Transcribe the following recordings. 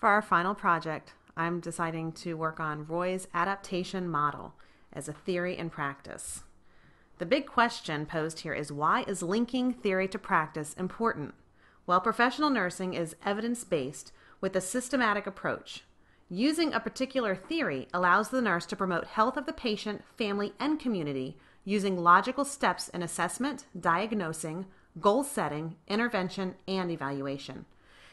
For our final project, I'm deciding to work on Roy's adaptation model as a theory and practice. The big question posed here is why is linking theory to practice important? Well, professional nursing is evidence based with a systematic approach. Using a particular theory allows the nurse to promote health of the patient, family, and community using logical steps in assessment, diagnosing, goal setting, intervention, and evaluation.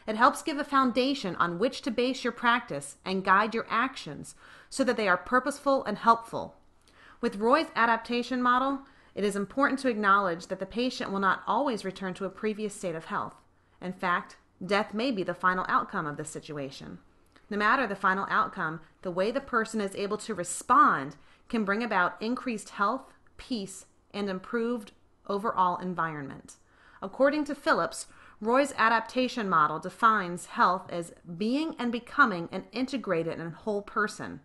It helps give a foundation on which to base your practice and guide your actions so that they are purposeful and helpful. With Roy's adaptation model, it is important to acknowledge that the patient will not always return to a previous state of health. In fact, death may be the final outcome of the situation. No matter the final outcome, the way the person is able to respond can bring about increased health, peace, and improved overall environment. According to Phillips, Roy's adaptation model defines health as being and becoming an integrated and whole person.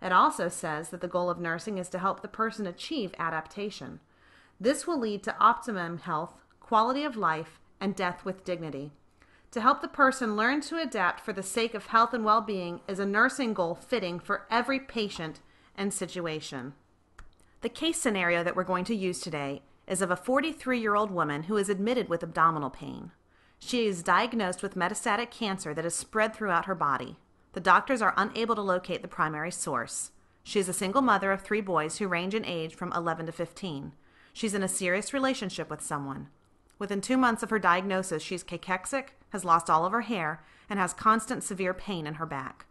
It also says that the goal of nursing is to help the person achieve adaptation. This will lead to optimum health, quality of life, and death with dignity. To help the person learn to adapt for the sake of health and well being is a nursing goal fitting for every patient and situation. The case scenario that we're going to use today is of a 43 year old woman who is admitted with abdominal pain. She is diagnosed with metastatic cancer that has spread throughout her body. The doctors are unable to locate the primary source. She is a single mother of three boys who range in age from 11 to 15. She's in a serious relationship with someone. Within two months of her diagnosis, she's cachexic, has lost all of her hair, and has constant severe pain in her back.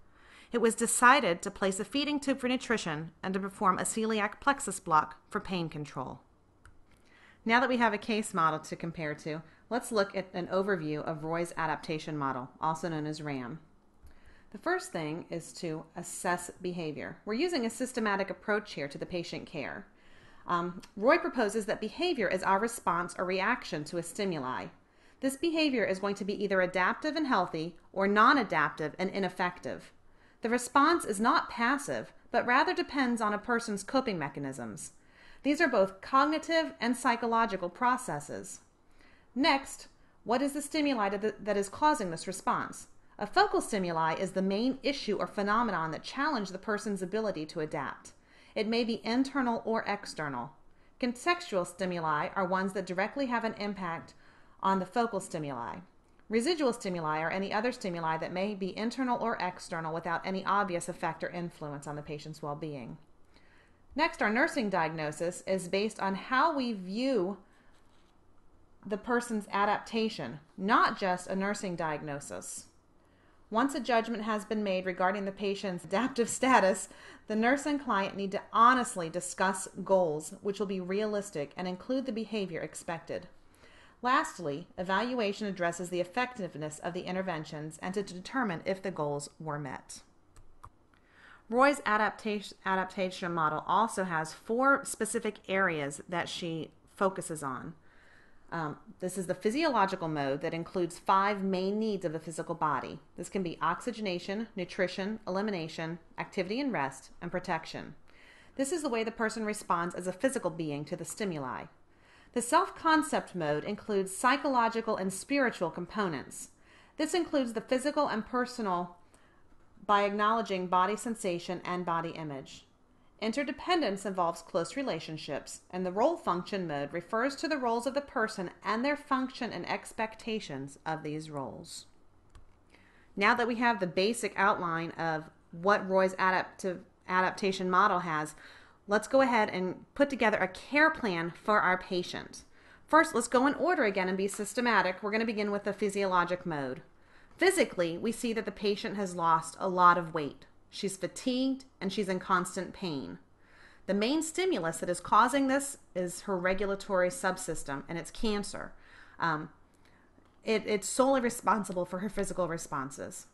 It was decided to place a feeding tube for nutrition and to perform a celiac plexus block for pain control. Now that we have a case model to compare to, Let's look at an overview of Roy's adaptation model, also known as RAM. The first thing is to assess behavior. We're using a systematic approach here to the patient care. Um, Roy proposes that behavior is our response or reaction to a stimuli. This behavior is going to be either adaptive and healthy or non adaptive and ineffective. The response is not passive, but rather depends on a person's coping mechanisms. These are both cognitive and psychological processes. Next, what is the stimuli that is causing this response? A focal stimuli is the main issue or phenomenon that challenge the person's ability to adapt. It may be internal or external. Contextual stimuli are ones that directly have an impact on the focal stimuli. Residual stimuli are any other stimuli that may be internal or external without any obvious effect or influence on the patient's well being. Next, our nursing diagnosis is based on how we view the person's adaptation, not just a nursing diagnosis. Once a judgment has been made regarding the patient's adaptive status, the nurse and client need to honestly discuss goals which will be realistic and include the behavior expected. Lastly, evaluation addresses the effectiveness of the interventions and to determine if the goals were met. Roy's adaptation, adaptation model also has four specific areas that she focuses on. Um, this is the physiological mode that includes five main needs of the physical body. This can be oxygenation, nutrition, elimination, activity and rest, and protection. This is the way the person responds as a physical being to the stimuli. The self concept mode includes psychological and spiritual components. This includes the physical and personal by acknowledging body sensation and body image. Interdependence involves close relationships, and the role function mode refers to the roles of the person and their function and expectations of these roles. Now that we have the basic outline of what Roy's adaptive adaptation model has, let's go ahead and put together a care plan for our patient. First, let's go in order again and be systematic. We're going to begin with the physiologic mode. Physically, we see that the patient has lost a lot of weight. She's fatigued and she's in constant pain. The main stimulus that is causing this is her regulatory subsystem, and it's cancer. Um, it, it's solely responsible for her physical responses.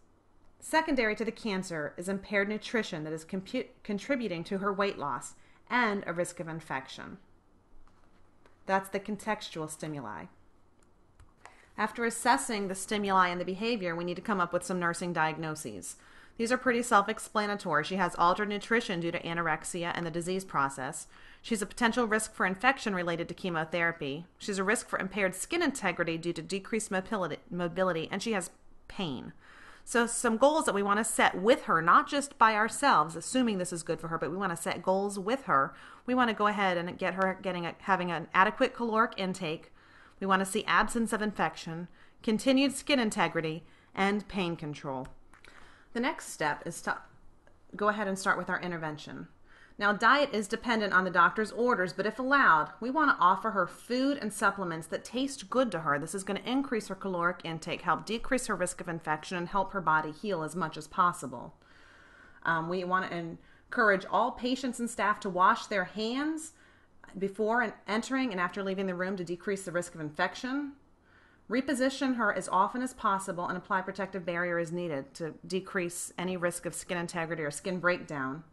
Secondary to the cancer is impaired nutrition that is compu- contributing to her weight loss and a risk of infection. That's the contextual stimuli. After assessing the stimuli and the behavior, we need to come up with some nursing diagnoses. These are pretty self explanatory. She has altered nutrition due to anorexia and the disease process. She's a potential risk for infection related to chemotherapy. She's a risk for impaired skin integrity due to decreased mobility, mobility and she has pain. So, some goals that we want to set with her, not just by ourselves, assuming this is good for her, but we want to set goals with her. We want to go ahead and get her getting a, having an adequate caloric intake. We want to see absence of infection, continued skin integrity, and pain control. The next step is to go ahead and start with our intervention. Now, diet is dependent on the doctor's orders, but if allowed, we want to offer her food and supplements that taste good to her. This is going to increase her caloric intake, help decrease her risk of infection, and help her body heal as much as possible. Um, we want to encourage all patients and staff to wash their hands before and entering and after leaving the room to decrease the risk of infection. Reposition her as often as possible and apply protective barrier as needed to decrease any risk of skin integrity or skin breakdown.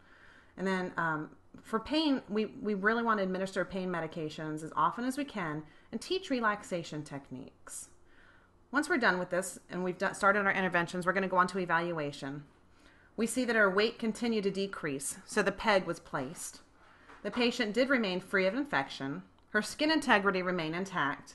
And then um, for pain, we, we really want to administer pain medications as often as we can and teach relaxation techniques. Once we're done with this and we've done, started our interventions, we're going to go on to evaluation. We see that her weight continued to decrease, so the peg was placed. The patient did remain free of infection. Her skin integrity remained intact,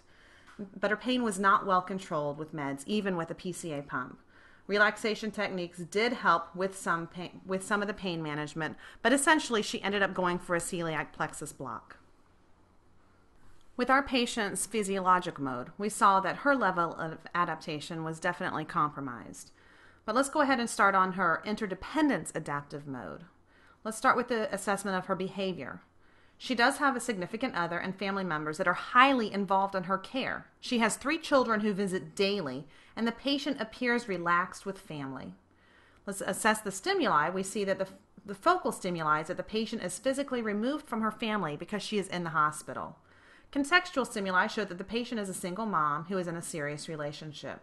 but her pain was not well controlled with meds, even with a PCA pump. Relaxation techniques did help with some pain, with some of the pain management, but essentially she ended up going for a celiac plexus block. With our patient's physiologic mode, we saw that her level of adaptation was definitely compromised. But let's go ahead and start on her interdependence adaptive mode. Let's start with the assessment of her behavior. She does have a significant other and family members that are highly involved in her care. She has three children who visit daily, and the patient appears relaxed with family. Let's assess the stimuli. We see that the, the focal stimuli is that the patient is physically removed from her family because she is in the hospital. Contextual stimuli show that the patient is a single mom who is in a serious relationship.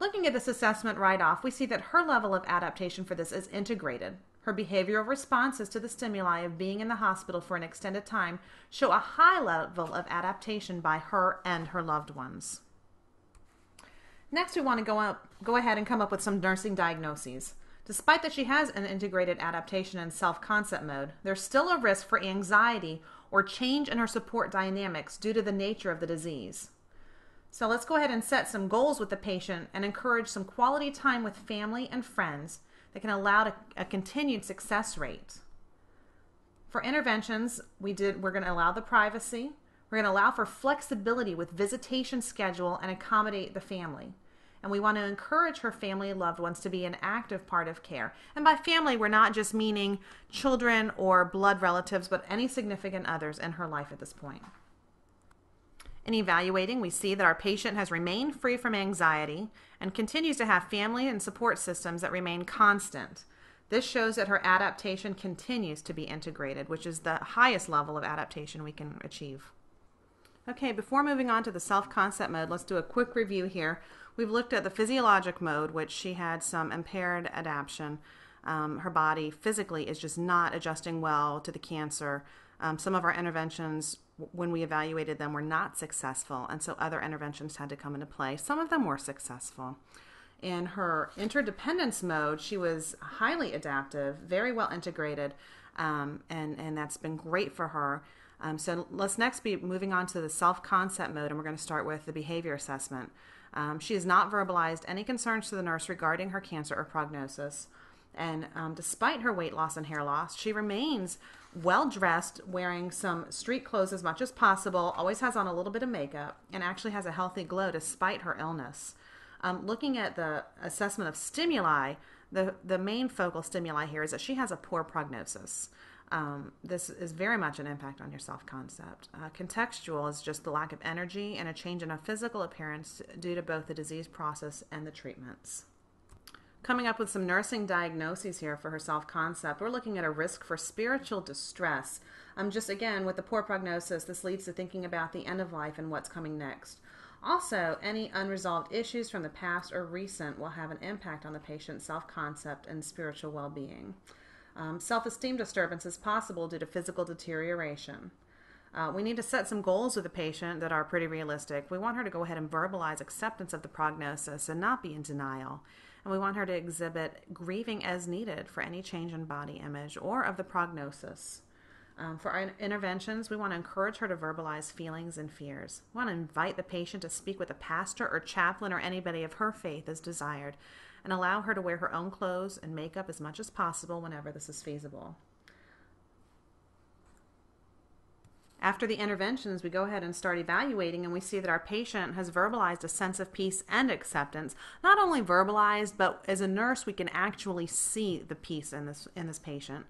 Looking at this assessment right off, we see that her level of adaptation for this is integrated. Her behavioral responses to the stimuli of being in the hospital for an extended time show a high level of adaptation by her and her loved ones. Next, we want to go, up, go ahead and come up with some nursing diagnoses. Despite that she has an integrated adaptation and self concept mode, there's still a risk for anxiety or change in her support dynamics due to the nature of the disease. So let's go ahead and set some goals with the patient and encourage some quality time with family and friends that can allow a, a continued success rate. For interventions, we did we're going to allow the privacy. We're going to allow for flexibility with visitation schedule and accommodate the family. And we want to encourage her family and loved ones to be an active part of care. And by family, we're not just meaning children or blood relatives, but any significant others in her life at this point. In evaluating, we see that our patient has remained free from anxiety and continues to have family and support systems that remain constant. This shows that her adaptation continues to be integrated, which is the highest level of adaptation we can achieve. Okay, before moving on to the self concept mode, let's do a quick review here. We've looked at the physiologic mode, which she had some impaired adaptation. Um, her body physically is just not adjusting well to the cancer. Um, some of our interventions when we evaluated them were not successful, and so other interventions had to come into play. Some of them were successful. In her interdependence mode, she was highly adaptive, very well integrated, um, and, and that's been great for her. Um, so let's next be moving on to the self concept mode, and we're going to start with the behavior assessment. Um, she has not verbalized any concerns to the nurse regarding her cancer or prognosis. And um, despite her weight loss and hair loss, she remains well dressed, wearing some street clothes as much as possible, always has on a little bit of makeup, and actually has a healthy glow despite her illness. Um, looking at the assessment of stimuli, the, the main focal stimuli here is that she has a poor prognosis. Um, this is very much an impact on your self concept. Uh, contextual is just the lack of energy and a change in a physical appearance due to both the disease process and the treatments coming up with some nursing diagnoses here for her self concept. We're looking at a risk for spiritual distress. Um, just again, with the poor prognosis, this leads to thinking about the end of life and what's coming next. Also, any unresolved issues from the past or recent will have an impact on the patient's self concept and spiritual well being. Um, self esteem disturbance is possible due to physical deterioration. Uh, we need to set some goals with the patient that are pretty realistic. We want her to go ahead and verbalize acceptance of the prognosis and not be in denial and we want her to exhibit grieving as needed for any change in body image or of the prognosis. Um, for our interventions, we want to encourage her to verbalize feelings and fears. We want to invite the patient to speak with a pastor or chaplain or anybody of her faith as desired. and allow her to wear her own clothes and makeup as much as possible whenever this is feasible. After the interventions, we go ahead and start evaluating, and we see that our patient has verbalized a sense of peace and acceptance. Not only verbalized, but as a nurse, we can actually see the peace in this in this patient.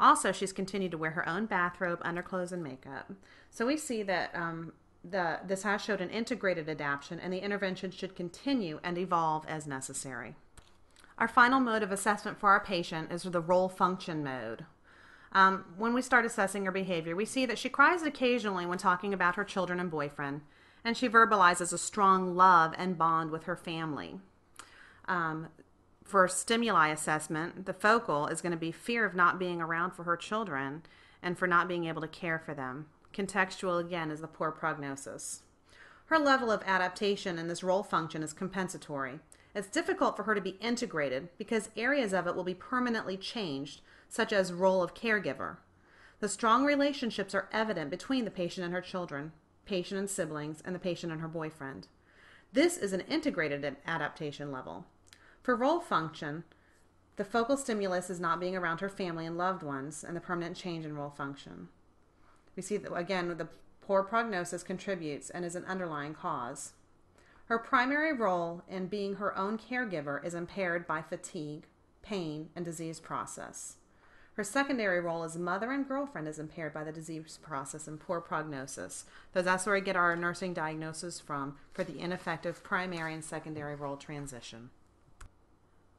Also, she's continued to wear her own bathrobe, underclothes, and makeup. So we see that um, the this has showed an integrated adaptation, and the intervention should continue and evolve as necessary. Our final mode of assessment for our patient is the role function mode. Um, when we start assessing her behavior, we see that she cries occasionally when talking about her children and boyfriend, and she verbalizes a strong love and bond with her family. Um, for stimuli assessment, the focal is going to be fear of not being around for her children and for not being able to care for them. Contextual, again, is the poor prognosis. Her level of adaptation in this role function is compensatory. It's difficult for her to be integrated because areas of it will be permanently changed such as role of caregiver. The strong relationships are evident between the patient and her children, patient and siblings, and the patient and her boyfriend. This is an integrated adaptation level. For role function, the focal stimulus is not being around her family and loved ones and the permanent change in role function. We see that again the poor prognosis contributes and is an underlying cause. Her primary role in being her own caregiver is impaired by fatigue, pain, and disease process. Her secondary role as mother and girlfriend is impaired by the disease process and poor prognosis. So that's where we get our nursing diagnosis from for the ineffective primary and secondary role transition.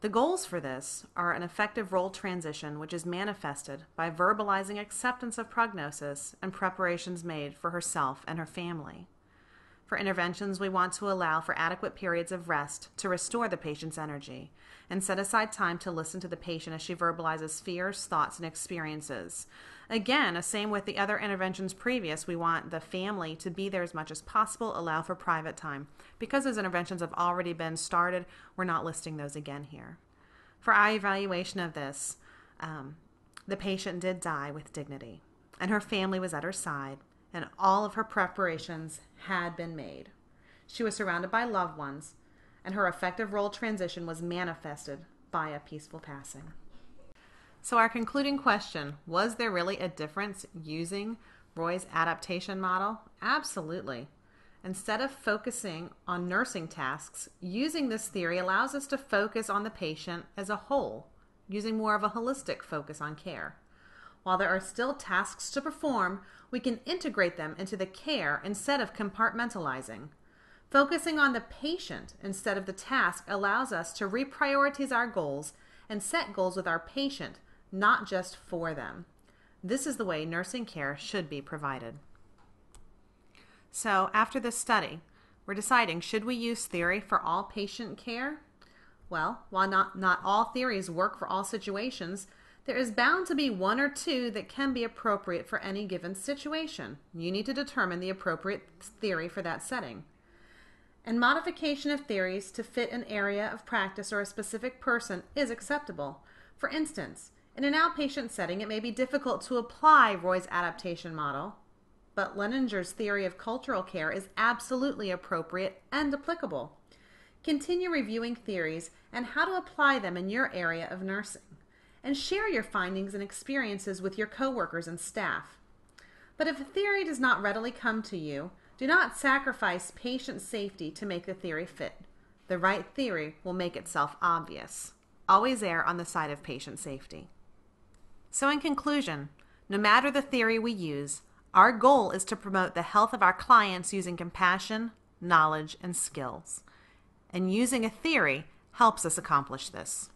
The goals for this are an effective role transition, which is manifested by verbalizing acceptance of prognosis and preparations made for herself and her family. For interventions, we want to allow for adequate periods of rest to restore the patient's energy and set aside time to listen to the patient as she verbalizes fears, thoughts, and experiences. Again, the same with the other interventions previous, we want the family to be there as much as possible, allow for private time. Because those interventions have already been started, we're not listing those again here. For our evaluation of this, um, the patient did die with dignity, and her family was at her side and all of her preparations had been made. She was surrounded by loved ones, and her effective role transition was manifested by a peaceful passing. So, our concluding question was there really a difference using Roy's adaptation model? Absolutely. Instead of focusing on nursing tasks, using this theory allows us to focus on the patient as a whole, using more of a holistic focus on care. While there are still tasks to perform, we can integrate them into the care instead of compartmentalizing. Focusing on the patient instead of the task allows us to reprioritize our goals and set goals with our patient, not just for them. This is the way nursing care should be provided. So, after this study, we're deciding should we use theory for all patient care? Well, while not, not all theories work for all situations, there is bound to be one or two that can be appropriate for any given situation. You need to determine the appropriate theory for that setting. And modification of theories to fit an area of practice or a specific person is acceptable. For instance, in an outpatient setting, it may be difficult to apply Roy's adaptation model, but Leininger's theory of cultural care is absolutely appropriate and applicable. Continue reviewing theories and how to apply them in your area of nursing and share your findings and experiences with your coworkers and staff. But if a theory does not readily come to you, do not sacrifice patient safety to make the theory fit. The right theory will make itself obvious. Always err on the side of patient safety. So, in conclusion, no matter the theory we use, our goal is to promote the health of our clients using compassion, knowledge, and skills. And using a theory helps us accomplish this.